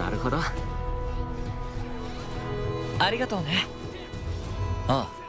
なるほど。ありがとうね。ああ。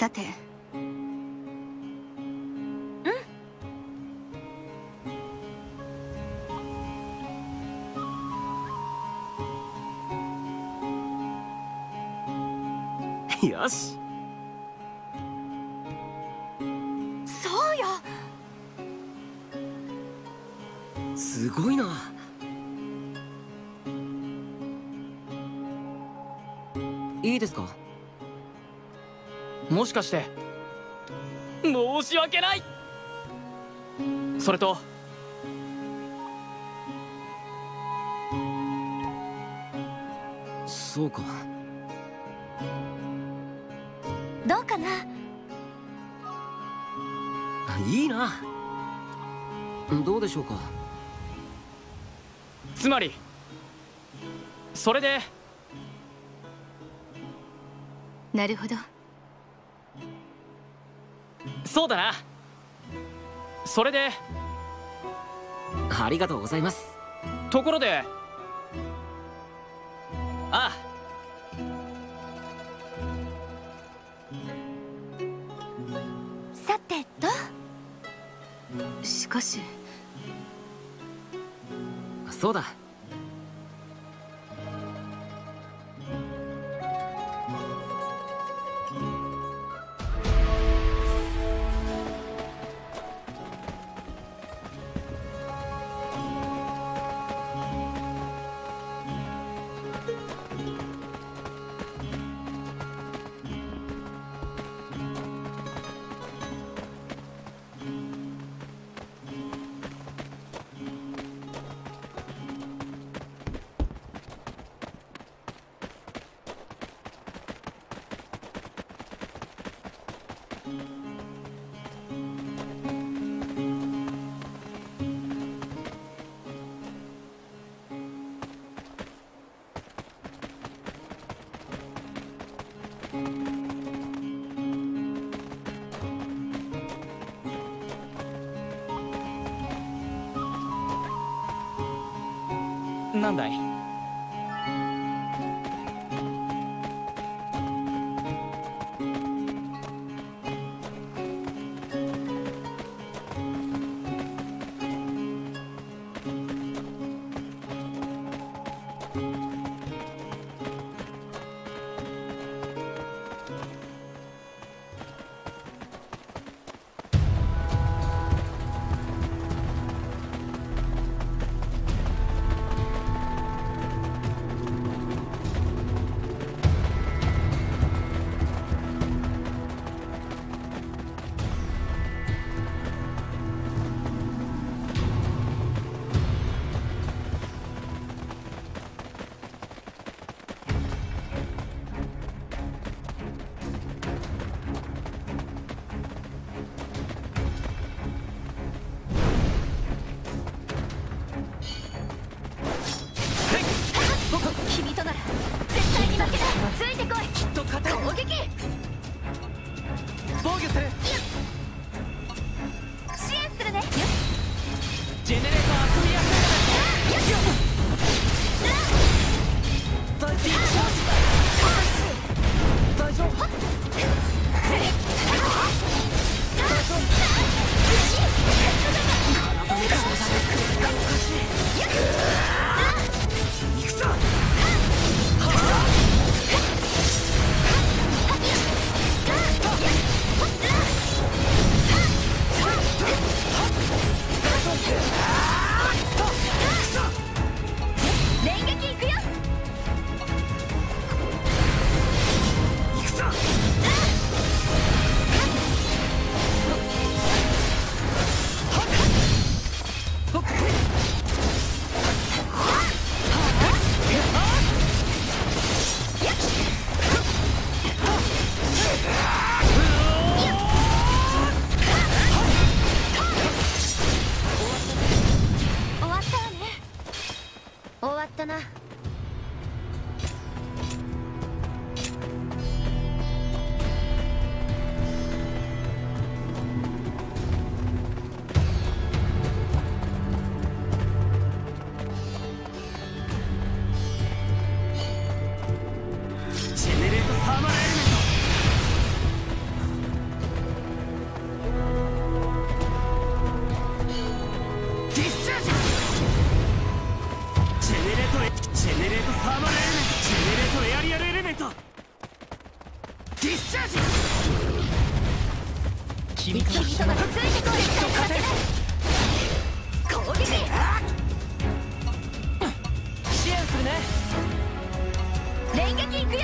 さて。うん。よし。そうよ。すごいな。いいですか？もしかして。申し訳ない。それと。そうか。どうかな？いいな。どうでしょうか。つまりそれで。なるほど。そうだな。それで。ありがとうございます。ところで。あ。あさてと。しかし。そうだ。兄弟支援するね。連撃行くよ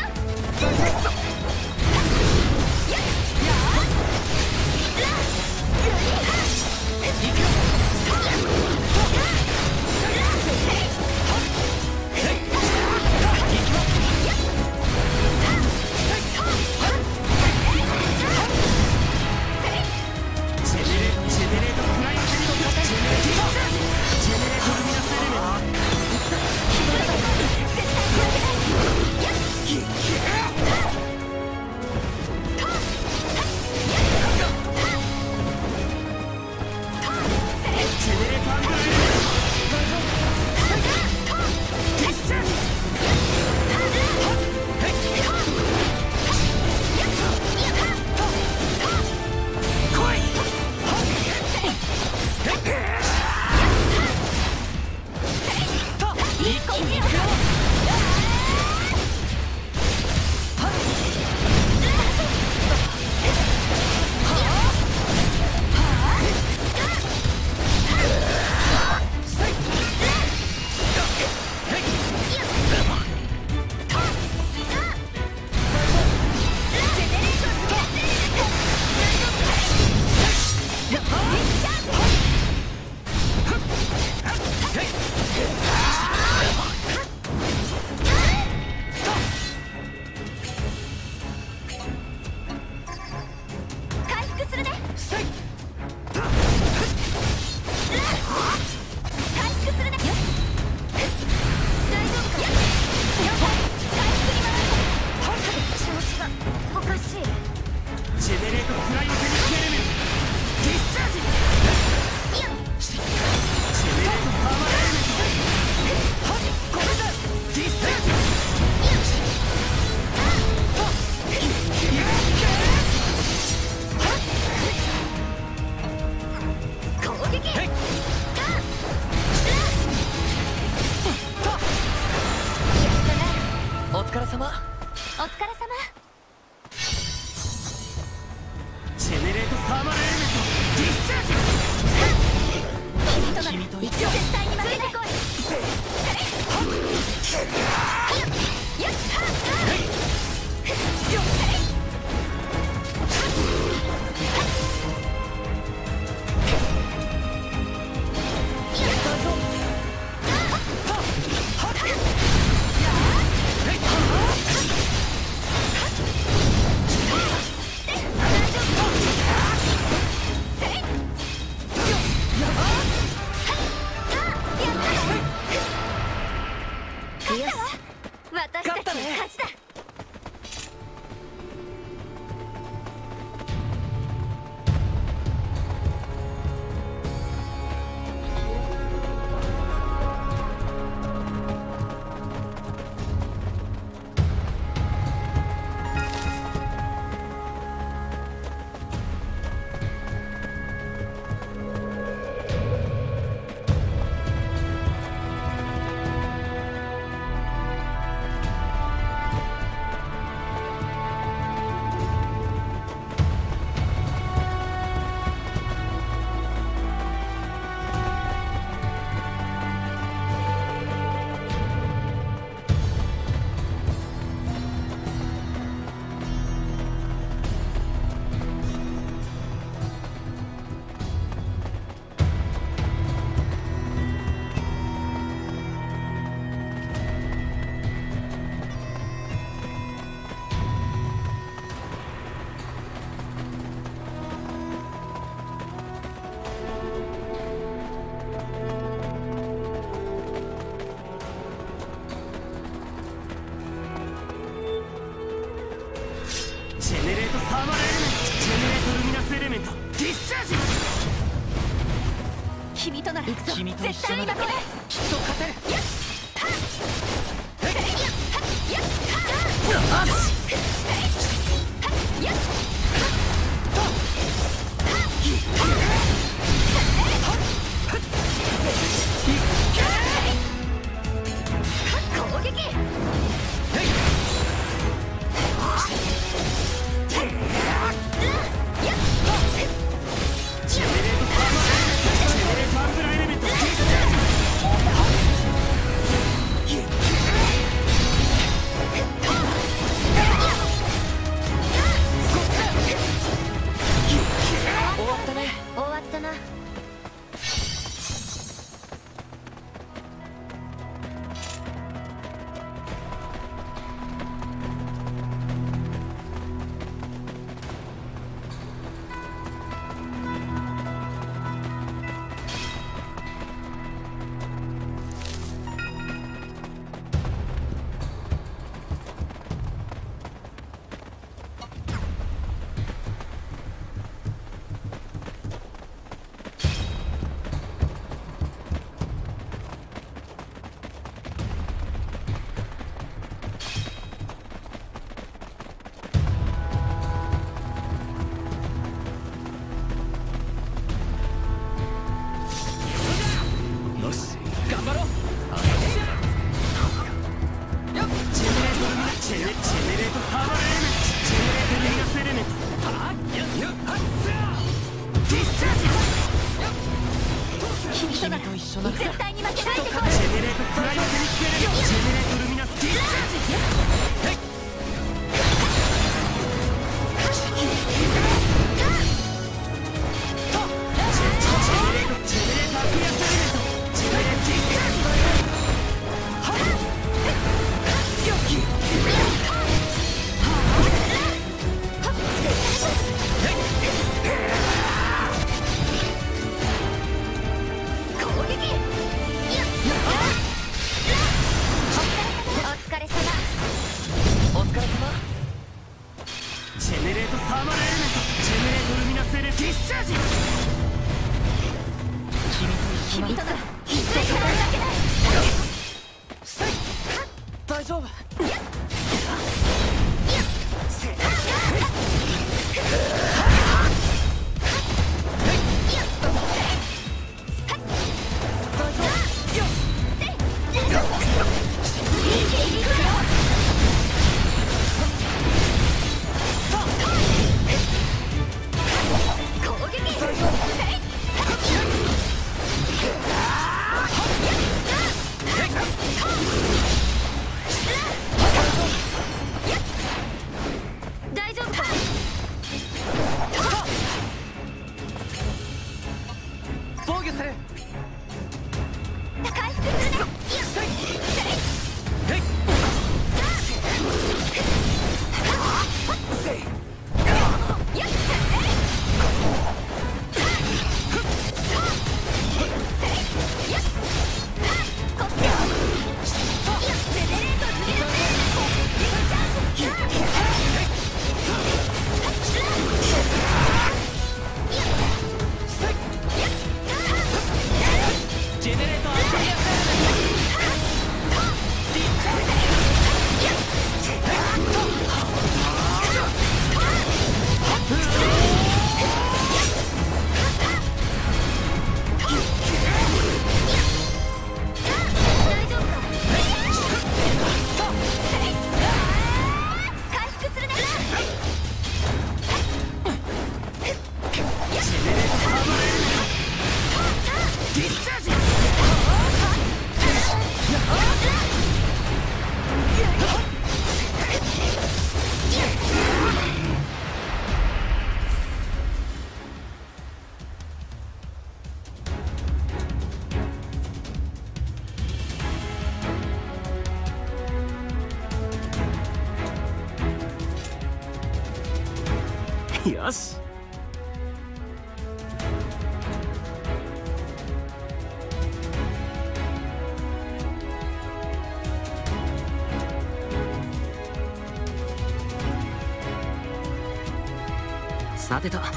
てた